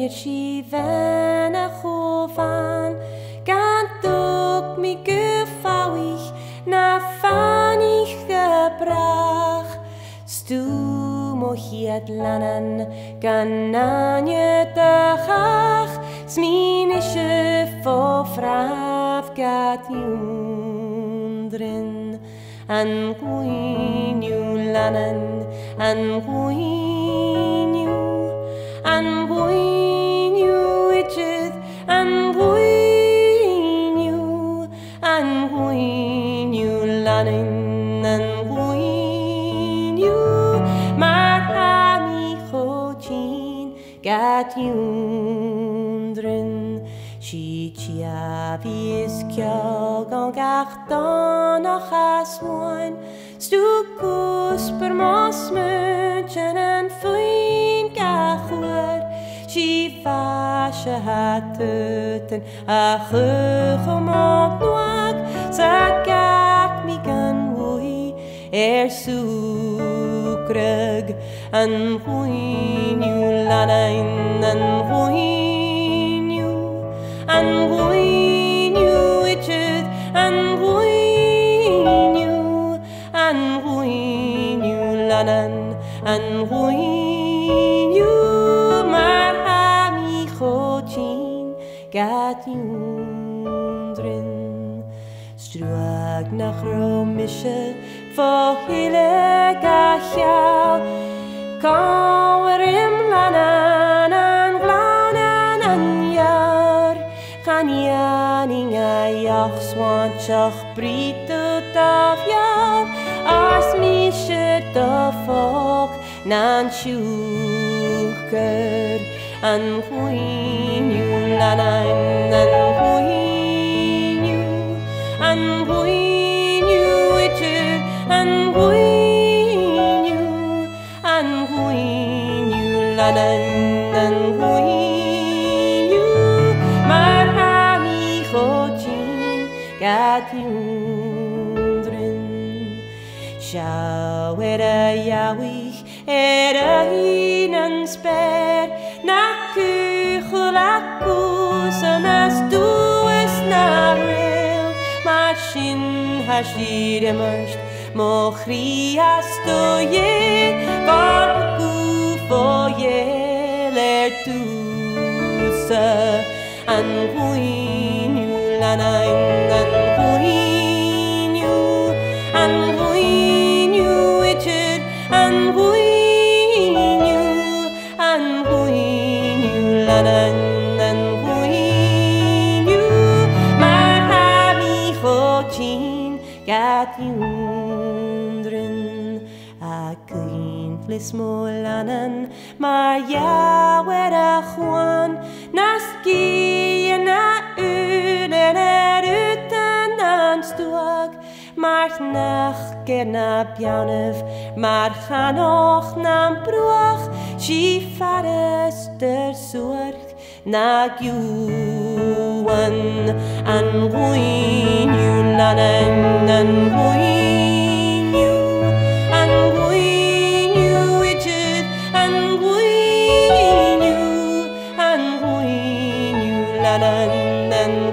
je si ven a chofan gan dog mi gefawich na fanig gebrach. Stu mo hiad lanan gan nanje de chach. Smin isje fo fraf gat drin an gwynw lanan an gwynw drin Si tia vis kjog an gartan a chasmoin Stukus per mas mönchen en fuin gachwer Si fasje hat töten a chöchom er sukrug An huin ju lanain an huin an gwynw ichyd an gwynw an gwynw lanan an gwynw mae'r ham i chodyn gad drin Strwag na chromische fo hileg a llaw Gawer im lanan an glanan an iar Chanianing a iach swantach brito daf iar Ars misje da fog nan sjuker An huinju lanan gatindrin Shawera yawich era hinan sper na kuchulaku sanas dues na ril machin hashir emerged mochrias je ler tu sa An huinju lanain an huinju An huinju itchud an huinju An huinju lanan an huinju Maar לשמאלנן, מה יאוור אחואן, נסקי נאון en utan stuk. maar nachtker naar pjanef, maar ga nog naar nam Zie si farester zorg, na juan, en ruin, julan, en ruin. Yw lanan